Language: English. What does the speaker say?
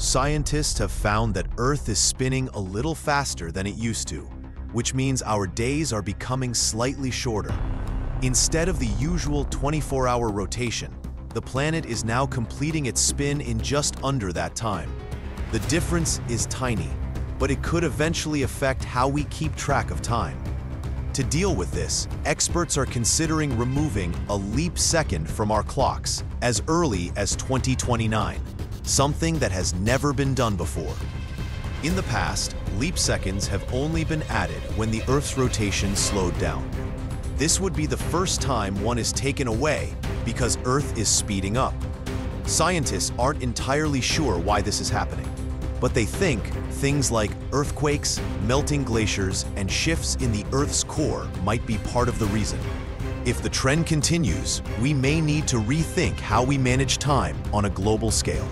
Scientists have found that Earth is spinning a little faster than it used to, which means our days are becoming slightly shorter. Instead of the usual 24-hour rotation, the planet is now completing its spin in just under that time. The difference is tiny, but it could eventually affect how we keep track of time. To deal with this, experts are considering removing a leap second from our clocks as early as 2029, something that has never been done before. In the past, leap seconds have only been added when the Earth's rotation slowed down. This would be the first time one is taken away because Earth is speeding up. Scientists aren't entirely sure why this is happening, but they think things like earthquakes, melting glaciers, and shifts in the Earth's core might be part of the reason. If the trend continues, we may need to rethink how we manage time on a global scale.